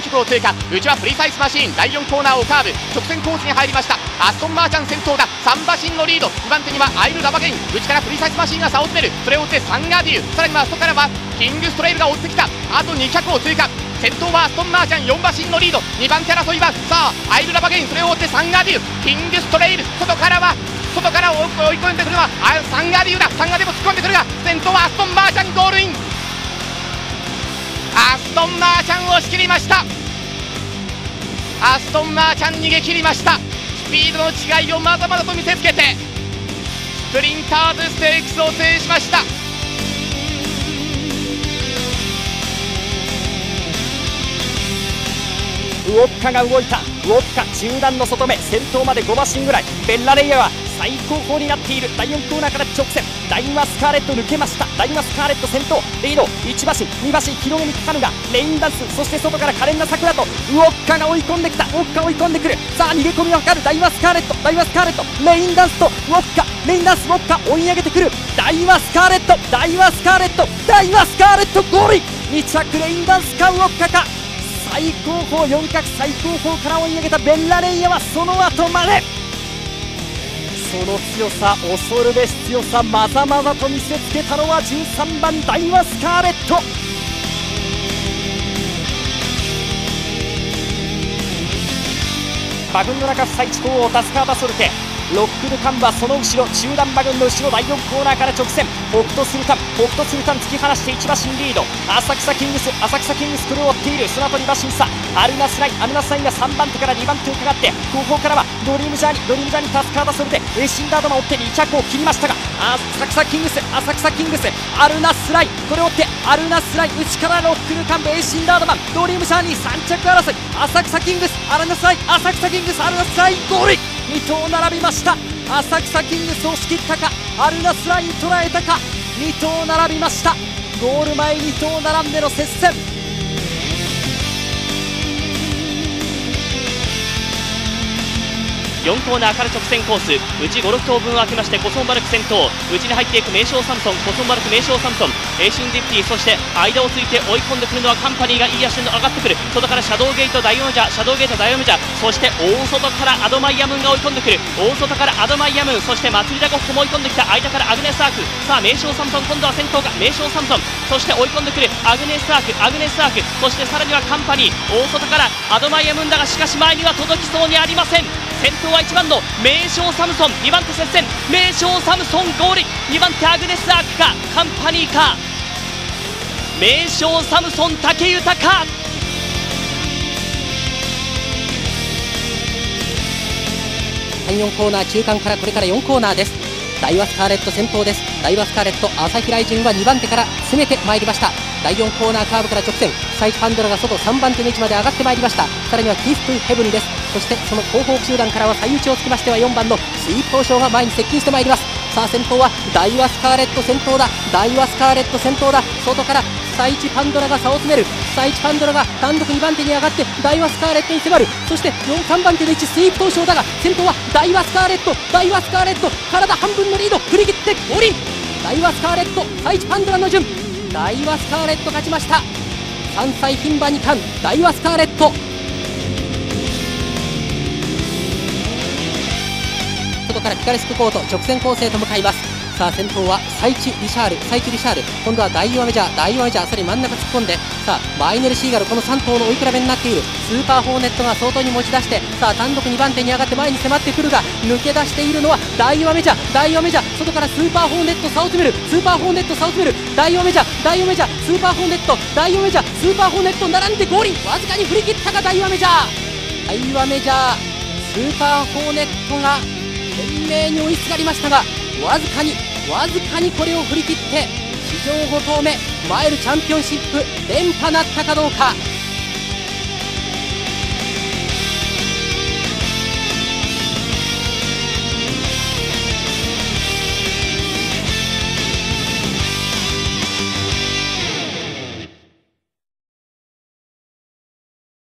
400を通過。内はプリサイスマシーン。第4コーナーをカーブ。直線コースに入りました。アストンマーチャン先頭だ。3馬身のリード。2番手にはアイルラバゲイン。内からプリサイスマシーンが差を詰める。それを追ってサンアディユ。さらには外からはキングストレイルが追ってきた。あと200を通過先頭はアストンマーチャン4馬身のリード。2番手争いはさあアイルラバゲイン。それを追ってサンアディユ。キングストレイル。外からは外から追い込んでくるのはサンアディユだ。サンアディユも突っ込んでくるが先頭はアストンマーチャンゴールイン。アストンマーチャン押し切りました。アストンマーチャン逃げ切りました。スピードの違いをまだまだと見せつけてスプリンターズステークスを制しました。ウォッカが動いた。ウォッカ中段の外目先頭まで5馬身ぐらい。ベッラレイヤは最高峰になっている。第4コーナーから直線。ダイマスカーレット抜けました。ダイマスカーレット先頭。リード。1馬身2馬身広げにかかるがレインダンス。そして外から可憐な桜とウォッカが追い込んできた。ウォッカ追い込んでくる。さあ逃げ込みを図る。ダイマスカーレット。ダイマスカーレット。レインダンスとウォッカ。レインダンスウォッカ。追い上げてくる。ダイマスカーレット。ダイマスカーレット。ダイマスカーレットゴール2着レインダンスかウォッカか。最高峰4角最高峰から追い上げたベッラレイヤはその後まで。その強さ恐るべし強さまざまざと見せつけたのは13番ダイワスカーレット。馬群の中フサイチホウオータスカータソルテロックルカンバその後ろ中団馬群の後ろ第4コーナーから直線。ホクトスルタンホクトスルタン突き放して1馬身リード。アサクサキングスアサクサキングスこれを追っている。その後2馬身差アルナスラインアルナスラインが3番手から2番手をかかって後方からはドリームジャーニードリームジャーニータスカータソルテエーシンダードマン追って200を切りましたがアサクサキングスアサクサキングスアルナスラインこれを追ってアルナスライン内からロックルカンエーシンダードマンドリームジャーニー3着争い。アサクサキングスアルナスラインアサクサキングスアルナスラインゴール2頭並びました。浅草キングス押し切ったかアルナスライン捉えたか2頭並びました。ゴール前2頭並んでの接戦。4コーナーから直線コース内56頭分を空けましてコソンバルク先頭内に入っていく名将サムソンコソンバルク名将サムソンエーシンディプティそして間をついて追い込んでくるのはカンパニーがいい足で上がってくる。外からシャドウゲートダイオメジャーシャドウゲートダイオメジャそして大外からアドマイヤムンが追い込んでくる。大外からアドマイヤムンそして祭りダゴッホも追い込んできた。間からアグネスアーク。さあ名将サムソン今度は先頭が名将サムソンそして追い込んでくる。アグネスアークアグネスアーク。そしてさらにはカンパニー。大外からアドマイヤムンだがしかし前には届きそうにありません。先頭は1番の名将サムソン。2番手接戦。名将サムソンゴール。2番手アグネスアークか。カンパニーか。名将サムソン武豊か。第4コーナー中間からこれから4コーナーです。ダイワスカーレット先頭です。ダイワスカーレット朝日ライジンは2番手から詰めてまいりました。第4コーナーカーブから直線。サイチパンドラが外3番手の位置まで上がってまいりました。さらにはキースプヘブンです。そしてその後方集団からは最内をつきましては4番のスイープオショーが前に接近してまいります。さあ先頭はダイワスカーレット先頭だ。ダイワスカーレット先頭だ。外からサイチパンドラが差を詰める。サイチパンドラが単独2番手に上がってダイワスカーレットに迫る。そして、3番手の位置スイープ投手だが先頭はダイワスカーレット。ダイワスカーレット体半分のリード振り切って五輪ダイワスカーレットフサイチパンドラの順。ダイワスカーレット勝ちました。3歳牝馬2冠ダイワスカーレット。外からピカレスクコート直線コースへと向かいます。さあ先頭はフサイチリシャールフサイチリシャール。今度はダイワメジャーダイワメジャーさらに真ん中突っ込んでさあマイネルシーガルこの3頭の追い比べになっている。スーパーホーネットが相当に持ち出してさあ単独2番手に上がって前に迫ってくるが抜け出しているのはダイワメジャーダイワメジャー。外からスーパーホーネット差を詰める。スーパーホーネット差を詰める。ダイワメジャーダイワメジャースーパーホーネットダイワメジャースーパーホーネット並んでゴールインわずかに振り切ったかダイワメジャー。ダイワメジャースーパーホーネットが懸命に追いすがりましたがわずかにわずかにこれを振り切って史上5投目マイルチャンピオンシップ連覇なったかどうか。